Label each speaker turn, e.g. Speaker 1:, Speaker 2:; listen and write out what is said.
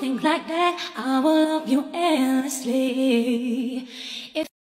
Speaker 1: think like that, I will love you endlessly.